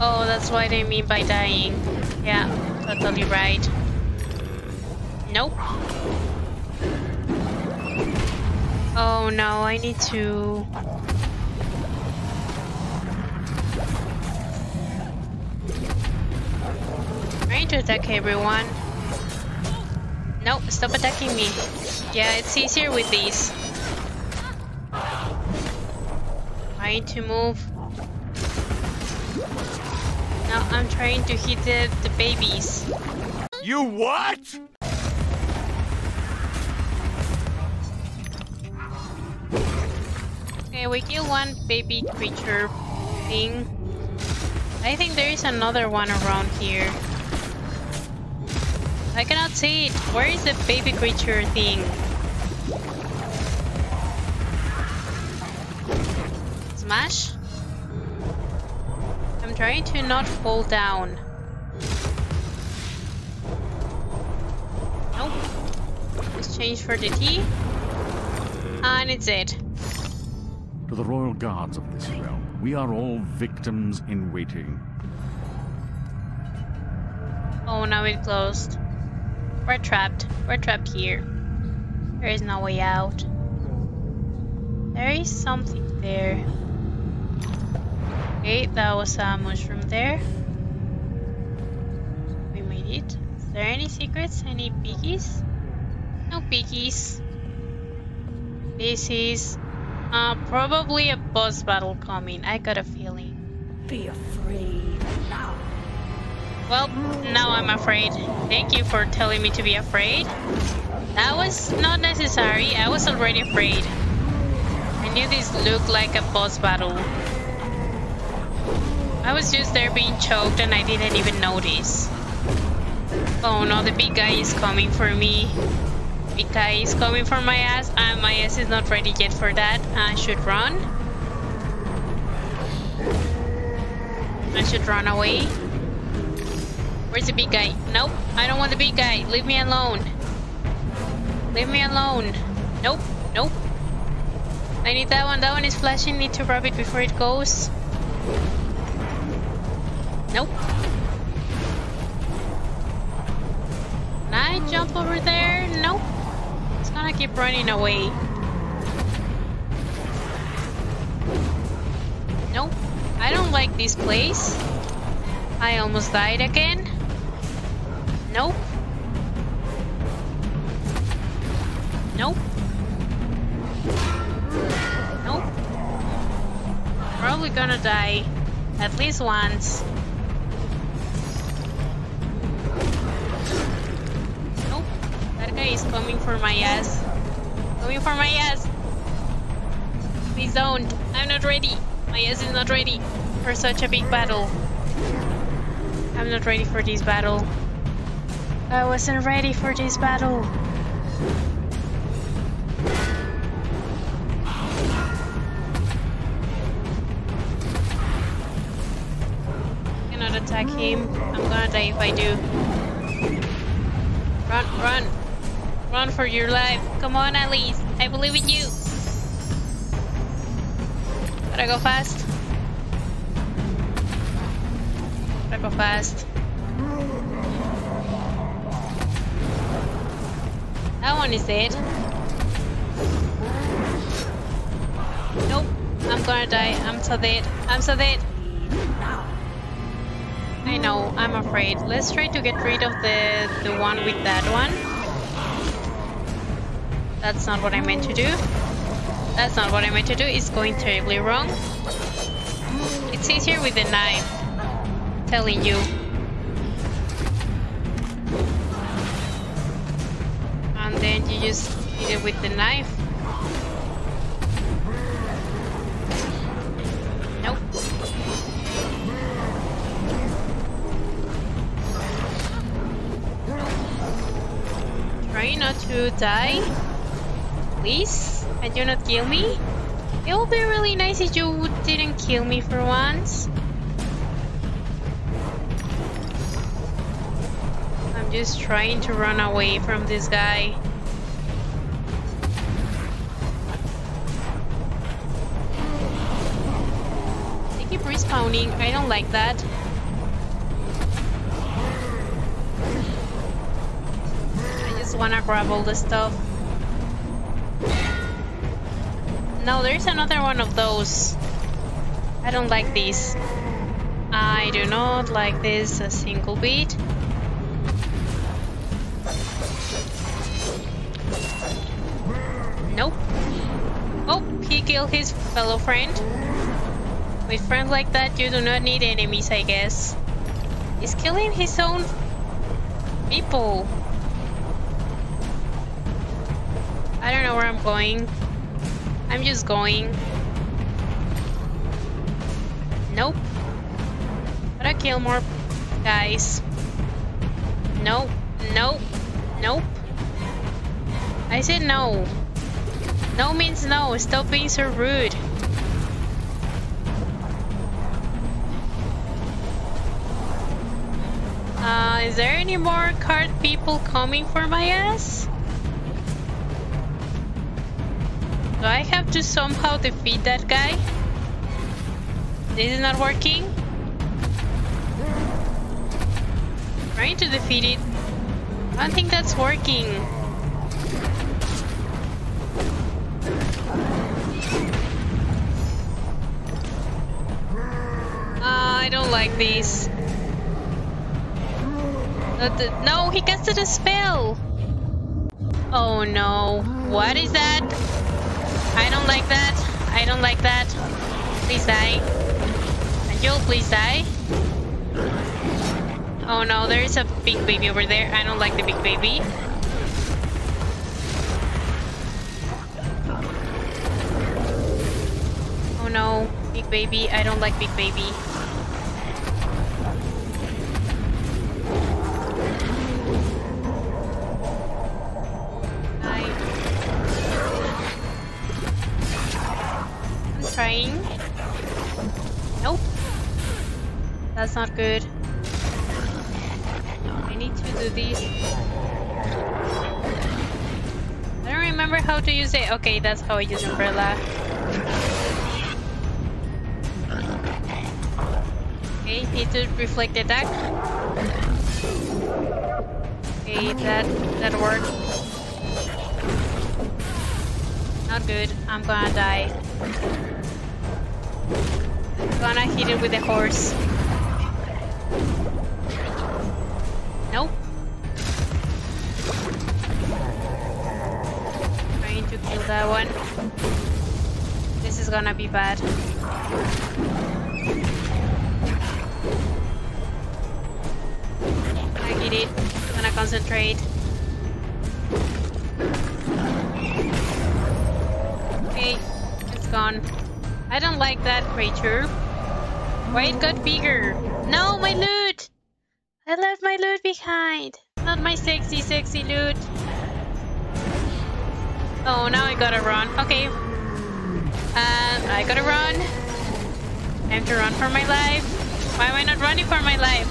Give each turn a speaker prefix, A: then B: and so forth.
A: Oh, that's what I mean by dying. Yeah, totally right. Nope. Oh no, I need to... Trying to attack everyone. Nope, stop attacking me. Yeah, it's easier with these. Trying to move. Now I'm trying to hit the, the babies.
B: You what?
A: Okay, we kill one baby creature thing. I think there is another one around here. I cannot see it. Where is the baby creature thing? Smash? I'm trying to not fall down. Nope. Let's change for the T. And it's it.
C: To the royal guards of this realm, we are all victims in waiting.
A: Oh, now it closed. We're trapped. We're trapped here. There is no way out. There is something there. Okay, that was a mushroom there. We made it. Is there any secrets? Any piggies? No piggies. This is uh, probably a boss battle coming. I got a feeling.
D: Be afraid now.
A: Well, now I'm afraid. Thank you for telling me to be afraid. That was not necessary. I was already afraid. I knew this looked like a boss battle. I was just there being choked and I didn't even notice. Oh no, the big guy is coming for me. Big guy is coming for my ass and my ass is not ready yet for that. I should run. I should run away. Where's the big guy? Nope, I don't want the big guy. Leave me alone. Leave me alone. Nope, nope. I need that one. That one is flashing. Need to grab it before it goes. Nope. Can I jump over there? Nope. It's gonna keep running away. Nope. I don't like this place. I almost died again. Nope. Nope. Nope. Probably gonna die at least once. Is coming for my ass. Coming for my ass. Please don't. I'm not ready. My ass is not ready for such a big battle. I'm not ready for this battle. I wasn't ready for this battle. Cannot attack him. I'm gonna die if I do. Run, run. Run for your life. Come on, Alice. I believe in you. Gotta go fast. Gotta go fast. That one is dead. Nope. I'm gonna die. I'm so dead. I'm so dead. I know. I'm afraid. Let's try to get rid of the the one with that one. That's not what I meant to do. That's not what I meant to do. It's going terribly wrong. It's easier with the knife. telling you. And then you just hit it with the knife. Nope. Try not to die. Please? And you not kill me? It would be really nice if you didn't kill me for once. I'm just trying to run away from this guy. They keep respawning. I don't like that. I just wanna grab all the stuff. No, there's another one of those. I don't like these. I do not like this a single bit. Nope. Oh, he killed his fellow friend. With friends like that, you do not need enemies, I guess. He's killing his own people. I don't know where I'm going. I'm just going. Nope. Gotta kill more guys. Nope. Nope. Nope. I said no. No means no. Stop being so rude. Uh, is there any more card people coming for my ass? Do I have to somehow defeat that guy? This is not working? Trying to defeat it. I don't think that's working. Uh, I don't like. Uh, no, he casted a spell! Oh no. What is that? I don't like that. I don't like that. Please die. You'll please die. Oh no, there is a big baby over there. I don't like the big baby. Oh no, big baby. I don't like big baby. That's not good. I need to do these. I don't remember how to use it. Okay, that's how I use umbrella. Okay, need to reflect attack. Okay, that that worked. Not good. I'm gonna die. I'm gonna hit it with a horse. Nope. Trying to kill that one. This is gonna be bad. I get it. I'm gonna concentrate. Okay, it's gone. I don't like that creature. Why it got bigger? No, my loot! I left my loot behind. Not my sexy, sexy loot. Oh, now I gotta run. Okay. Uh, I gotta run. I have to run for my life. Why am I not running for my life?